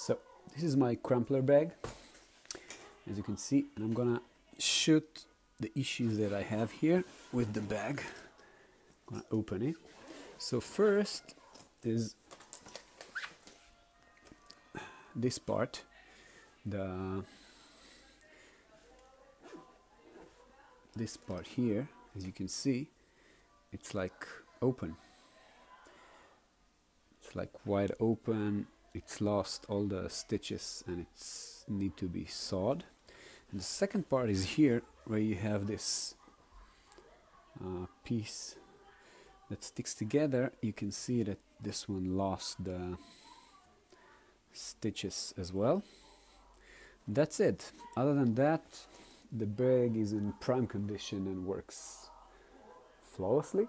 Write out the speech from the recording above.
So this is my Crumpler bag, as you can see, and I'm gonna shoot the issues that I have here with the bag. I'm gonna open it. So first is this part, the this part here, as you can see, it's like open. It's like wide open. It's lost all the stitches and it's need to be sawed. And the second part is here where you have this uh, piece that sticks together. You can see that this one lost the stitches as well. That's it. Other than that, the bag is in prime condition and works flawlessly.